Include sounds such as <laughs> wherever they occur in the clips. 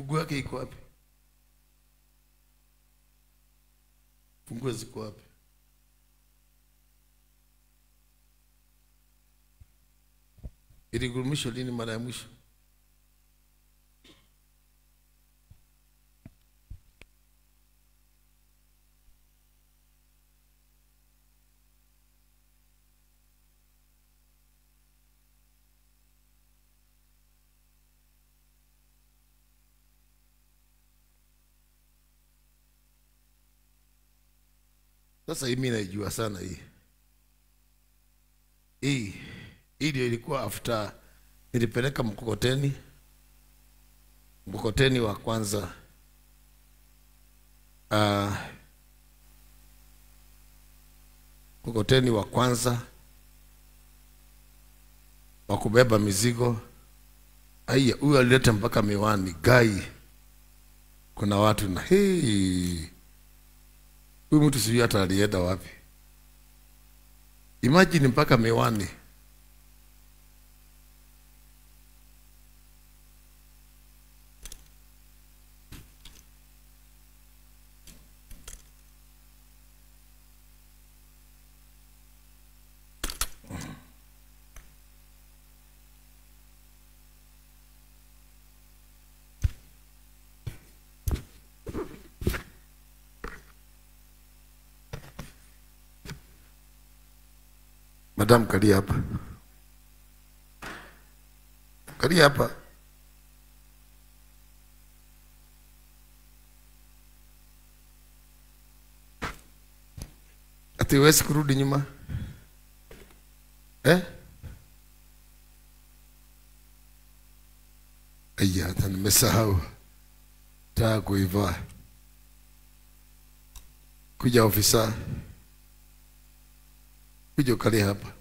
funguo yake iko wapi? Funguo ziko wapi? Iligurumishwa lini mara ya mwisho Sasa hii mimi naijua sana hii. Hii hii ndio ilikuwa after nilipeleka mkokoteni mkokoteni wa kwanza uh, mkokoteni wa kwanza wa kubeba mizigo. Aiya, huyu alileta mpaka miwani gai. Kuna watu na hii huyu mtu sijui hata alienda wapi. Imagine mpaka miwani. Madam, kalia hapa, kalia hapa. Ati huwezi kurudi nyuma eh? Aya, hata nimesahau taa kuivaa. Kuja ofisa, kuja ukalia hapa.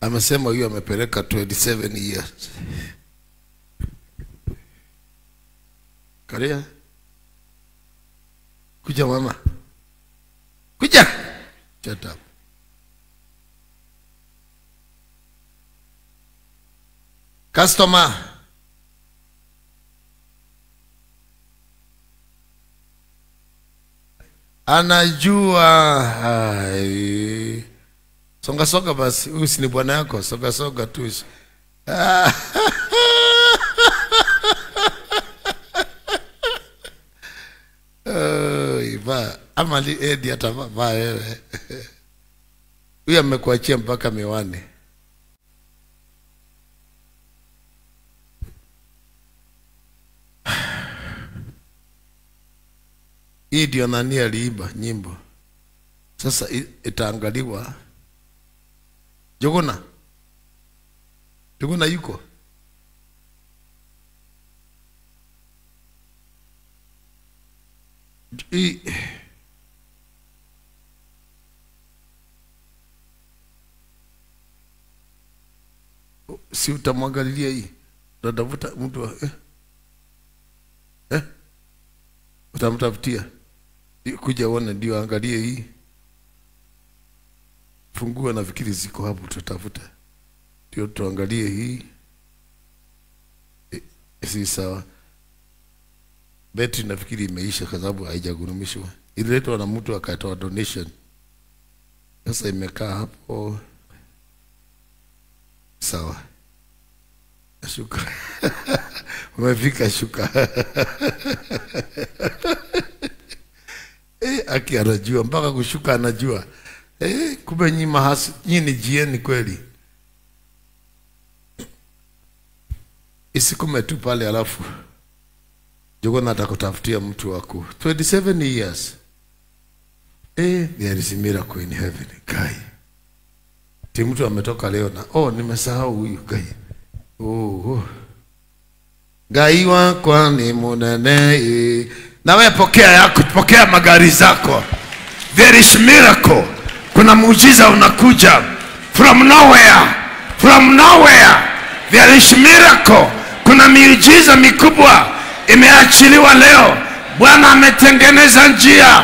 amesema huyu amepeleka 27 years. Karia, kuja mama, kuja. Up. Customer. Anajua. Hai. Songa songa basi, huyu si ni bwana yako, songa songa tu. <laughs> Iva ama edi atavaa wewe. <laughs> Huyu amekuachia mpaka miwani. Hii ndio nani aliimba nyimbo. Sasa i- itaangaliwa Jogona. Jogona yuko? Hii si utamwangalilia hii, utatafuta mtu eh? Eh? Utamtafutia kuja uone, ndio angalie hii. Fungua nafikiri ziko hapo, tutafuta ndio tuangalie hii. E, si sawa. Betri nafikiri imeisha kwa sababu haijagurumishwa, ililetwa na mtu akatoa donation. Sasa imekaa hapo. Sawa. Shuka. <laughs> Umefika shuka <laughs> aki anajua mpaka kushuka anajua. Eh, kumbe nyi mahasi nyi ni jieni kweli. Isikume tu pale alafu Jogona atakutafutia mtu wako 27 years. Eh, there is miracle in heaven. Guy. Ti mtu ametoka leo na oh, nimesahau huyu guy. Oh, oh. Gai wakwa ni munene. Na wewe pokea yako, pokea magari zako. There is miracle. Kuna muujiza unakuja from nowhere, from nowhere. There is miracle. Kuna miujiza mikubwa imeachiliwa leo. Bwana ametengeneza njia,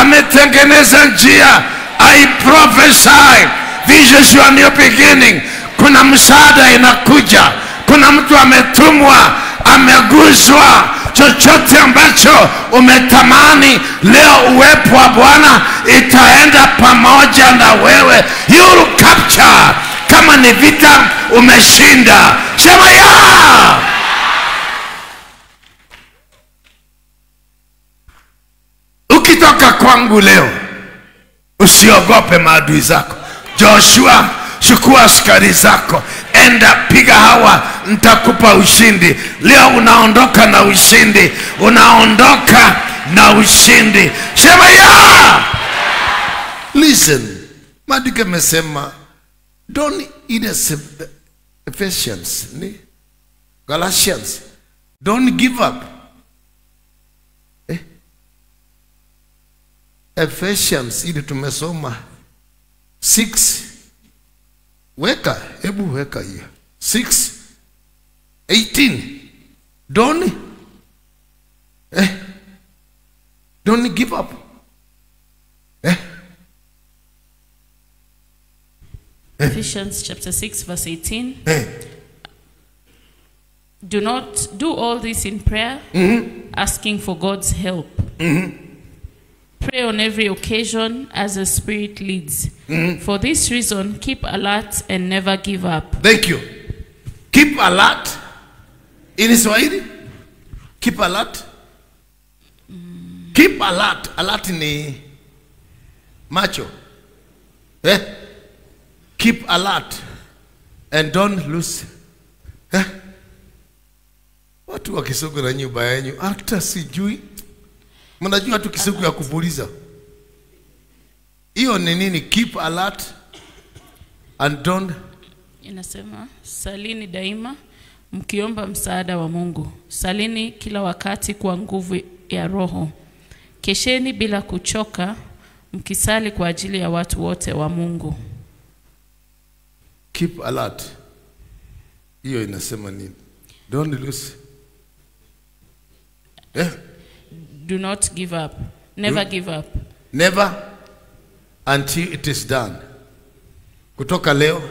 ametengeneza njia. I prophesy this is your new beginning. Kuna msaada inakuja kuna mtu ametumwa ameguzwa chochote ambacho umetamani leo uwepo wa bwana itaenda pamoja na wewe. You will capture. Kama ni vita umeshinda. Sema ya! Ukitoka kwangu leo usiogope maadui zako. Joshua chukua askari zako enda piga hawa ntakupa ushindi. Leo unaondoka na ushindi unaondoka na ushindi. Sema ya! Listen maandiko amesema don't eat as Ephesians ni? Galatians don't give up. Eh? Ephesians ili tumesoma 6 weka hebu weka hiyo 6 18 don't eh? don't give up eh? Ephesians chapter 6, verse 18. Eh? Do not do all this in prayer, asking for God's help. Pray on every occasion as the Spirit leads. Mm-hmm. For this reason, keep alert and never give up. Thank you. Keep alert. In Swahili? Keep alert. Keep alert. Alert ni macho. Eh? Keep alert and don't lose. Eh? Watu wa Kisugu na nyumba yenyu hata sijui. Mnajua tu kisiku ya kupuliza. Hiyo ni nini? Keep alert and don't Inasema, salini daima mkiomba msaada wa Mungu. Salini kila wakati kwa nguvu ya Roho. Kesheni bila kuchoka, mkisali kwa ajili ya watu wote wa Mungu. keep alert hiyo inasema nini don't lose eh? Do not give up. Never give up. never until it is done. Kutoka leo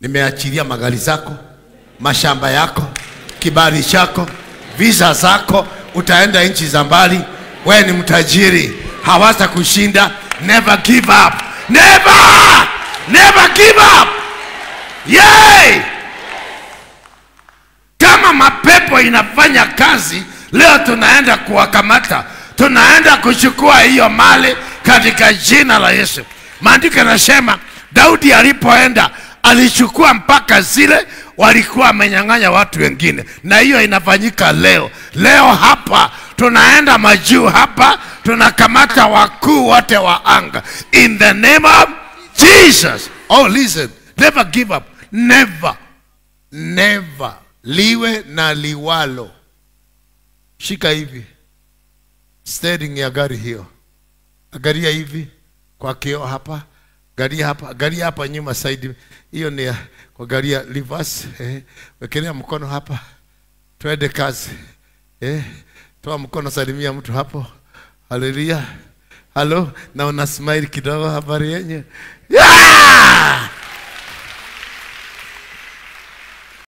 nimeachilia magari zako mashamba yako kibali chako visa zako utaenda nchi za mbali. Wewe ni mtajiri hawata kushinda. Never give up. Never! Never give up! Yay! kama mapepo inafanya kazi leo tunaenda kuwakamata. Tunaenda kuchukua hiyo mali katika jina la yesu. Maandiko yanasema daudi alipoenda alichukua mpaka zile walikuwa wamenyang'anya watu wengine. Na hiyo inafanyika leo. Leo hapa tunaenda majuu hapa tunakamata wakuu wote wa anga. In the name of jesus. Oh listen. Never give up. Never. Never. Liwe na liwalo shika hivi. Steering ya gari hiyo. Angalia hivi kwa kioo hapa. Garia hapa garia hapa nyuma side. Hiyo ni ya- reverse eh, wekelea mkono hapa. Twende kazi eh, toa mkono salimia mtu hapo. Haleluya. Halo na una smile kidogo habari yenye. Yeah!